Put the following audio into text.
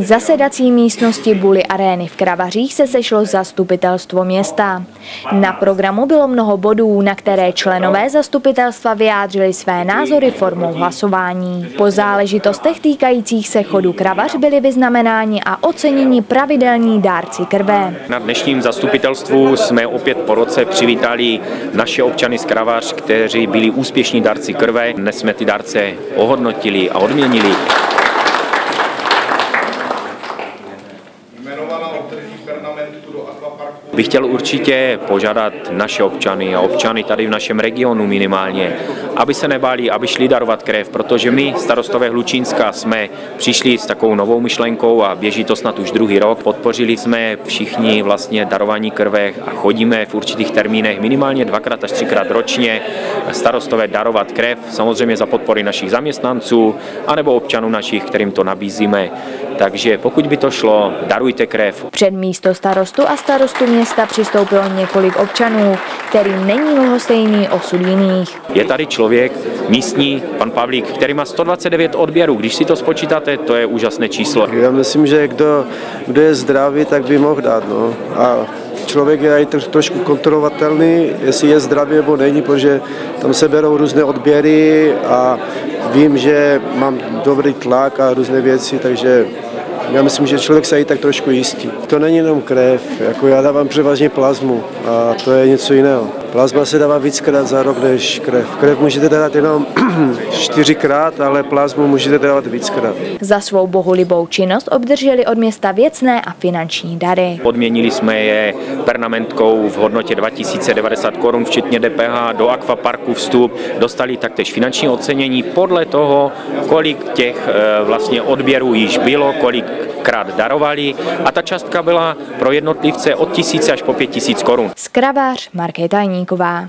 V zasedací místnosti Buly arény v Kravařích se sešlo zastupitelstvo města. Na programu bylo mnoho bodů, na které členové zastupitelstva vyjádřili své názory formou hlasování. Po záležitostech týkajících se chodu Kravař byli vyznamenáni a oceněni pravidelní dárci krve. Na dnešním zastupitelstvu jsme opět po roce přivítali naše občany z Kravař, kteří byli úspěšní dárci krve. Dnes jsme ty dárce ohodnotili a odměnili. Bych chtěl určitě požádat naše občany a občany tady v našem regionu minimálně, aby se nebáli, aby šli darovat krev, protože my, starostové Hlučínska, jsme přišli s takovou novou myšlenkou a běží to snad už druhý rok. Podpořili jsme všichni vlastně darování krve a chodíme v určitých termínech minimálně dvakrát až třikrát ročně starostové darovat krev, samozřejmě za podpory našich zaměstnanců anebo občanů našich, kterým to nabízíme. Takže pokud by to šlo, darujte krev. Před místo starostu a starostu města přistoupilo několik občanů, kterým není lhostejný osud jiných. Je tady člověk, místní, pan Pavlík, který má 129 odběrů. Když si to spočítáte, to je úžasné číslo. Já myslím, že kdo, kdo je zdravý, tak by mohl dát. No. A člověk je i trošku kontrolovatelný, jestli je zdravý nebo není, protože tam se berou různé odběry a vím, že mám dobrý tlak a různé věci, takže já myslím, že člověk se i tak trošku jistí. To není jenom krev, jako já dávám převážně plazmu a to je něco jiného. Plazma se dává víckrát za rok než krev. Krev můžete dát jenom čtyřikrát, ale plazmu můžete dávat víckrát. Za svou bohulibou činnost obdrželi od města věcné a finanční dary. Podměnili jsme je pernamentkou v hodnotě 2090 korun, včetně DPH, do akvaparku vstup. Dostali taktéž finanční ocenění podle toho, kolik těch eh, vlastně odběrů již bylo, kolik krát darovali a ta částka byla pro jednotlivce od tisíce až po pět tisíc korun. Skravář Markéta Tajníková.